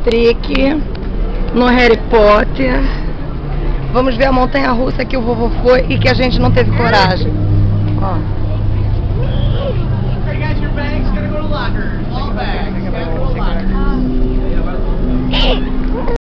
Patrick, no Harry Potter. Vamos ver a montanha russa que o vovô foi e que a gente não teve coragem.